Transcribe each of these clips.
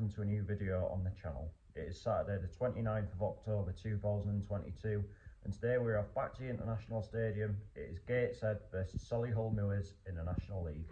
welcome to a new video on the channel. It is Saturday the 29th of October 2022 and today we are back to the International Stadium. It is Gateshead versus Solihull Moors in the National League.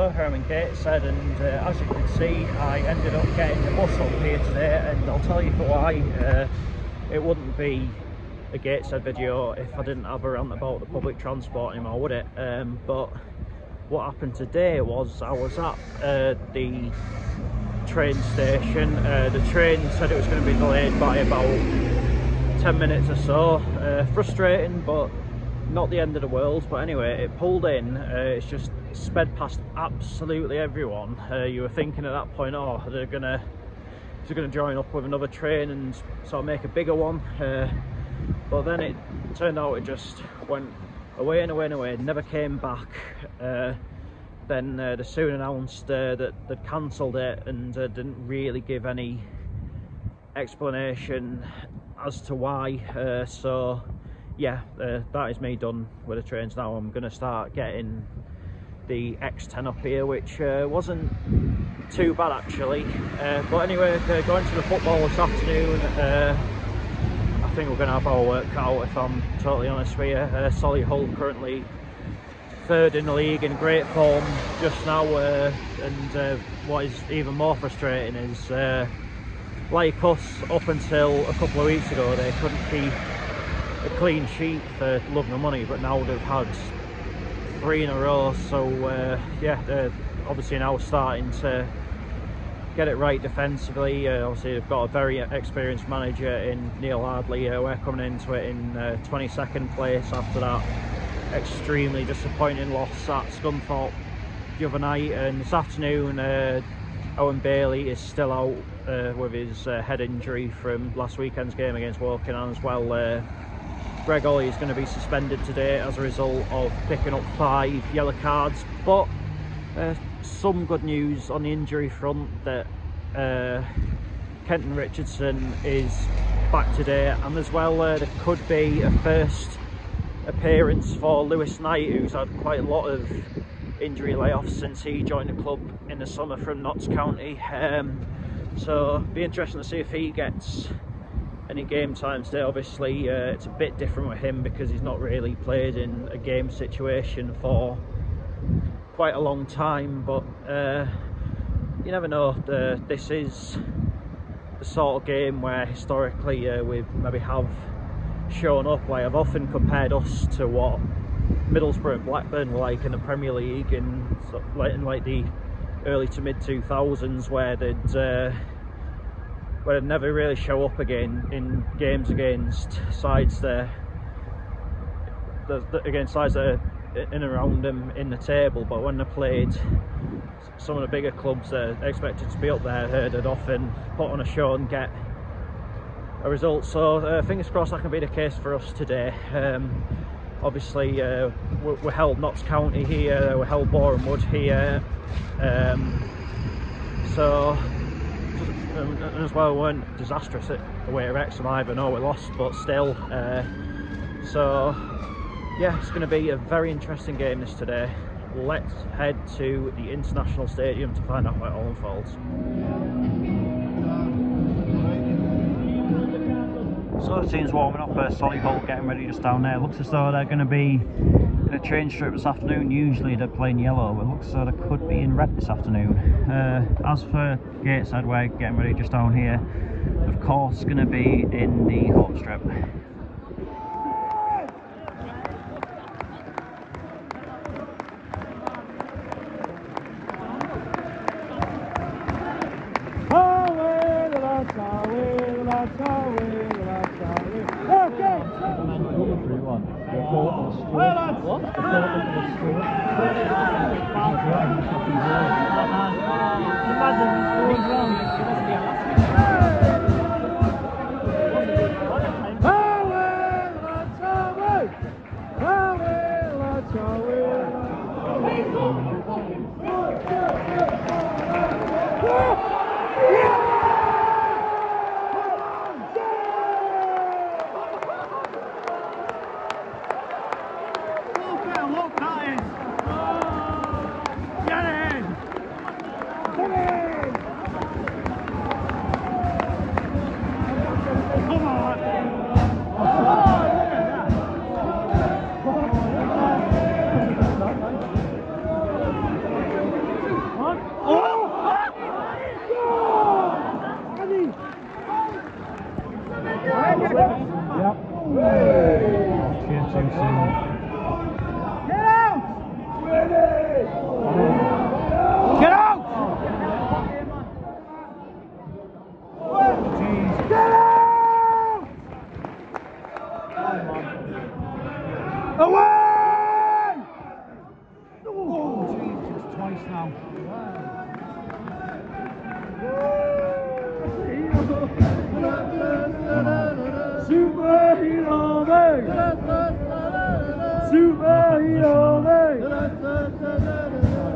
So Herman said, and uh, as you can see I ended up getting the bus up here today and I'll tell you why uh, it wouldn't be a Gateshead video if I didn't have a rant about the public transport anymore would it um, but what happened today was I was at uh, the train station uh, the train said it was going to be delayed by about 10 minutes or so. Uh, frustrating but not the end of the world but anyway it pulled in uh, it's just sped past absolutely everyone. Uh, you were thinking at that point, oh, they're gonna they're gonna join up with another train and sort of make a bigger one. Uh, but then it turned out it just went away and away and away, never came back. Uh, then uh, they soon announced uh, that they'd cancelled it and didn't really give any explanation as to why. So yeah, that is me done with the trains now. I'm going to start getting the X10 up here, which uh, wasn't too bad actually. Uh, but anyway, uh, going to the football this afternoon, uh, I think we're going to have our work cut out if I'm totally honest with you. Uh, Solihull currently third in the league in great form just now uh, and uh, what is even more frustrating is like us up until a couple of weeks ago they couldn't keep a clean sheet for love nor money but now they've had three in a row so uh, yeah they're obviously now starting to get it right defensively. Uh, obviously they've got a very experienced manager in Neil Ardley uh, we're coming into it in 22nd uh, place after that extremely disappointing loss at Scunthorpe the other night. And this afternoon uh, Owen Bailey is still out uh, with his head injury from last weekend's game against Woking as well Greg Olley is going to be suspended today as a result of picking up five yellow cards but uh, some good news on the injury front that uh, Kenton Richardson is back today and as well uh, there could be a first appearance for Lewis Knight who's had quite a lot of injury layoffs since he joined the club in the summer from Notts County. Um, so be interesting to see if he gets any game time today obviously uh, it's a bit different with him because he's not really played in a game situation for quite a long time but uh, you never know. This is the sort of game where historically uh, we maybe have shown up like I've often compared us to what Middlesbrough and Blackburn were like in the Premier League in, like, in like the early to mid 2000s where they'd uh, but I'd never really show up again in games against sides there against sides that are in and around them in the table. But when they played some of the bigger clubs that are expected to be up there they'd often put on a show and get a result. So uh, fingers crossed that can be the case for us today. Um, obviously uh, we, we held Notts County here we're held Boreham Wood here. Um, so and, as well weren't disastrous at the way of Wrexham either. No, we lost, but still. Uh, so yeah, it's going to be a very interesting game this today. Let's head to the International Stadium to find out how it all unfolds. So the team's warming up for Solihull, getting ready just down there. Looks as though they're going to be in a change strip this afternoon. Usually they're playing yellow, but it looks like they could be in red this afternoon. Uh, as for Gateshead, we're getting ready just down here. Of course, going to be in the home strip. Thank you. Yep. Can't change Superhero Superhero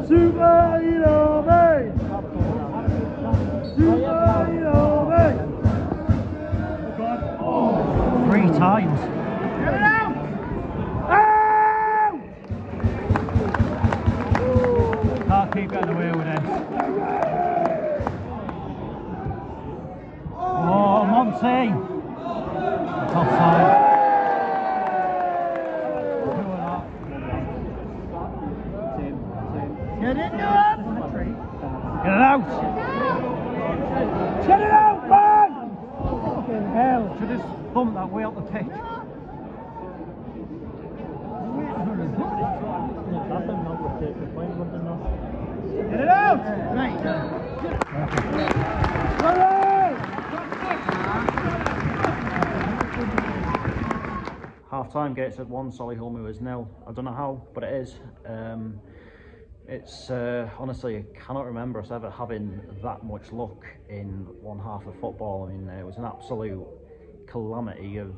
Superhero Superhero times. Out! With this. Oh, Monty! Time gets at one, Solihull Moors nil. I don't know how, but it is. Um, it's uh, honestly, I cannot remember us ever having that much luck in one half of football. I mean, it was an absolute calamity of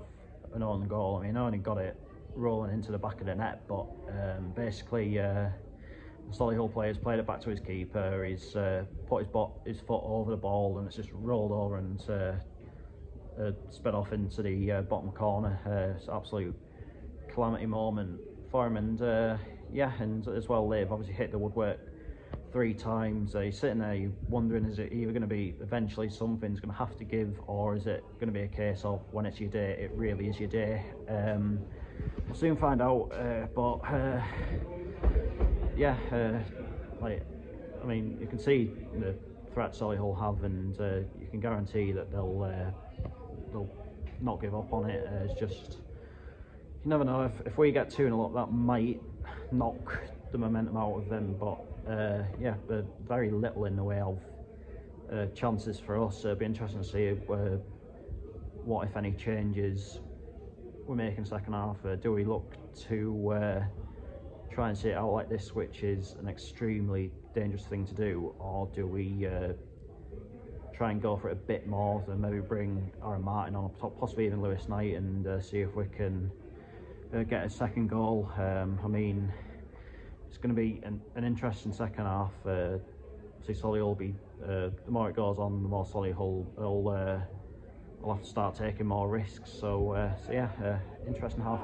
an own goal. I mean, I only got it rolling into the back of the net, but um, basically, uh, Solihull players played it back to his keeper. He's uh, put his, his foot over the ball, and it's just rolled over and uh, uh, sped off into the uh, bottom corner. Uh, it's absolute calamity moment for him, and uh, yeah, and as well, Liv obviously hit the woodwork three times. Uh, he's sitting there wondering, is it either going to be eventually something's going to have to give, or is it going to be a case of when it's your day, it really is your day. Um, we'll soon find out, but yeah, uh, like I mean, you can see the threat Solihull have, and uh, you can guarantee that they'll uh, they'll not give up on it. it's just you never know. If, if we get 2 0 up that might knock the momentum out of them. But uh, yeah very little in the way of uh, chances for us. So it'll be interesting to see uh, what if any changes we're making second half. Uh, do we look to uh, try and see it out like this which is an extremely dangerous thing to do or do we uh, try and go for it a bit more and maybe bring Aaron Martin on top possibly even Lewis Knight and see if we can uh, get a second goal. Um, I mean, it's going to be an, an, interesting second half. Uh, see, Solihull will be, uh, the more it goes on, the more Solihull will uh, I'll have to start taking more risks. So, uh, so yeah, uh, interesting half.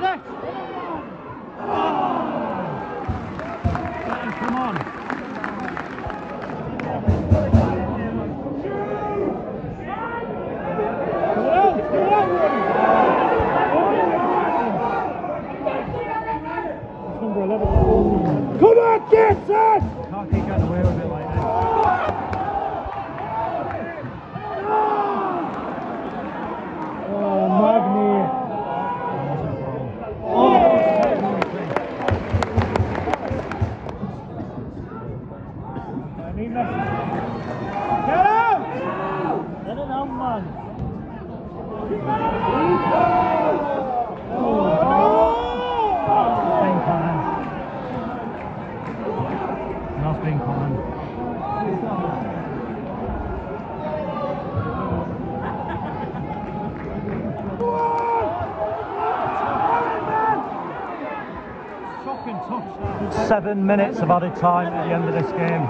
Next. Oh, come on. Come! Can't away with it like Seven minutes of added time at the end of this game.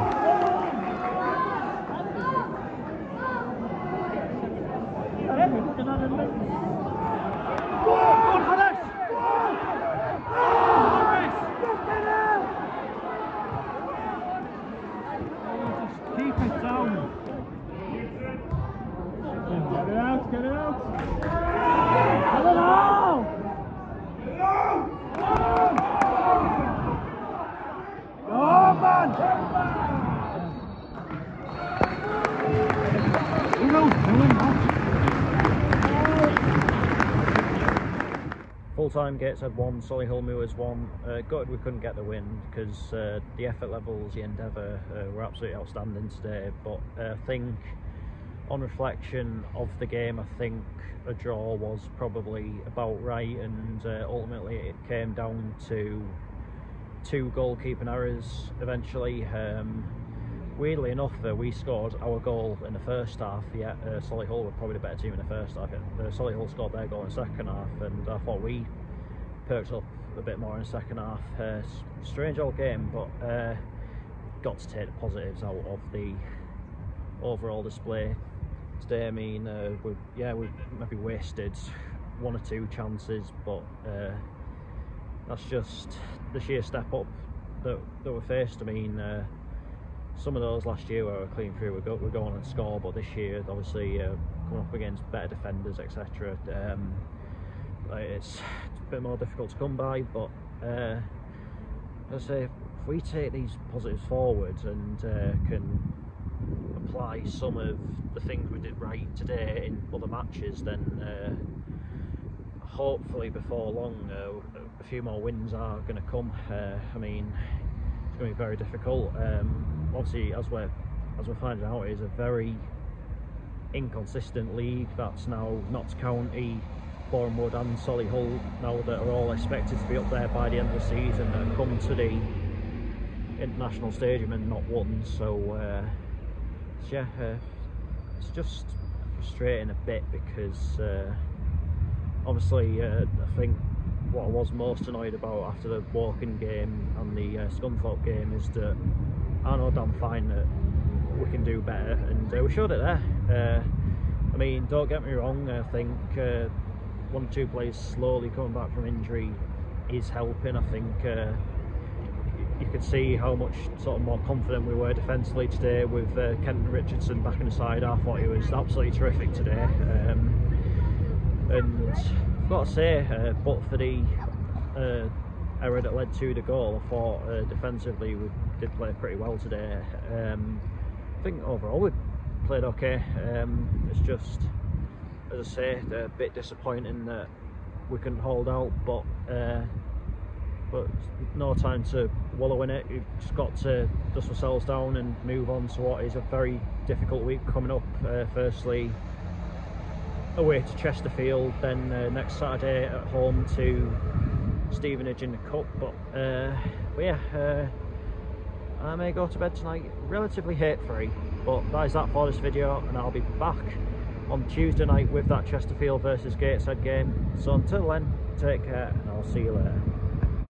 Keep it down. Get it out, get it out. Get it out! Oh man! You know, Full time Gateshead one, Solihull Moors one. Uh, gutted we couldn't get the win because uh, the effort levels, the endeavour uh, were absolutely outstanding today. But uh, I think, on reflection of the game, I think a draw was probably about right, and uh, ultimately it came down to two goalkeeping errors eventually. Um, weirdly enough, uh, we scored our goal in the first half. Yet uh, Solihull were probably the better team in the first half. Uh, Solihull scored their goal in the second half, and I thought we perked up a bit more in the second half. Uh, strange old game, but uh, got to take the positives out of the overall display today. I mean, uh, we yeah we maybe wasted one or two chances, but uh, that's just the sheer step up that, that we faced. I mean, uh, some of those last year where we were clean through, we go we and score, but this year, obviously, uh, coming up against better defenders, etc. Um, it's, a bit more difficult to come by, but uh, I say, if we take these positives forward and uh, can apply some of the things we did right today in other matches, then uh, hopefully before long uh, a few more wins are going to come. Uh, I mean, it's going to be very difficult. Um, obviously, as we're as we're finding out, it is a very inconsistent league. That's now Notts County, Bournemouth, and Solihull now that are all expected to be up there by the end of the season and come to the international stadium and not won. So uh, yeah, uh, it's just frustrating a bit because uh, obviously uh, I think what I was most annoyed about after the Woking game and the uh, Scunthorpe game is that I know damn fine that we can do better and uh, we showed it there. Uh, I mean, don't get me wrong, I think uh, one or two players slowly coming back from injury is helping. I think uh, you could see how much sort of more confident we were defensively today with uh, Kenton Richardson back in the side. I thought he was absolutely terrific today. Um, and I've got to say, uh, but for the error that led to the goal, I thought uh, defensively we did play pretty well today. Um, I think overall we played okay. Um, it's just, as I say, a bit disappointing that we couldn't hold out, but uh, but no time to wallow in it. We've just got to dust ourselves down and move on to what is a very difficult week coming up. Uh, firstly, away to Chesterfield, then uh, next Saturday at home to Stevenage in the Cup. But, uh, but yeah, uh, I may go to bed tonight relatively hate free. But that is that for this video, and I'll be back on Tuesday night with that Chesterfield versus Gateshead game. So until then, take care, and I'll see you later.